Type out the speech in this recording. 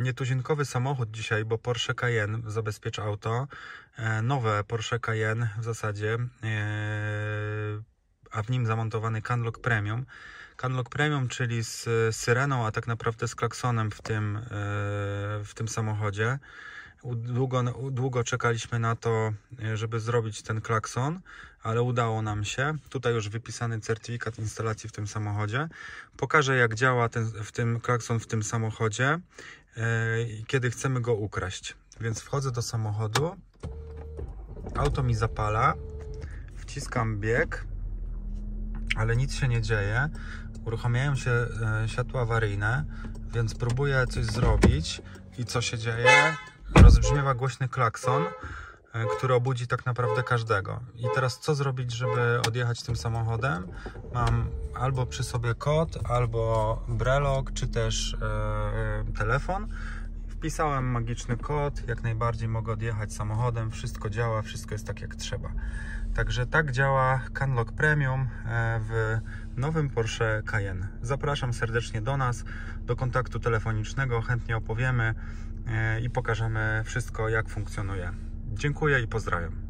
nietuzinkowy samochód dzisiaj, bo Porsche Cayenne zabezpiecza auto. E, nowe Porsche Cayenne w zasadzie, e, a w nim zamontowany Canlock Premium. Canlock Premium, czyli z syreną, a tak naprawdę z klaksonem w tym, e, w tym samochodzie. Długo, długo czekaliśmy na to, żeby zrobić ten klakson, ale udało nam się. Tutaj już wypisany certyfikat instalacji w tym samochodzie. Pokażę jak działa ten, w tym klakson w tym samochodzie i kiedy chcemy go ukraść. Więc wchodzę do samochodu, auto mi zapala, wciskam bieg, ale nic się nie dzieje. Uruchamiają się e, światła awaryjne, więc próbuję coś zrobić i co się dzieje? Rozbrzmiewa głośny klakson, e, który obudzi tak naprawdę każdego. I teraz co zrobić, żeby odjechać tym samochodem? Mam albo przy sobie kod, albo brelok, czy też e, telefon. Wpisałem magiczny kod, jak najbardziej mogę odjechać samochodem, wszystko działa, wszystko jest tak jak trzeba. Także tak działa Canlock Premium e, w nowym Porsche Cayenne. Zapraszam serdecznie do nas, do kontaktu telefonicznego, chętnie opowiemy e, i pokażemy wszystko jak funkcjonuje. Dziękuję i pozdrawiam.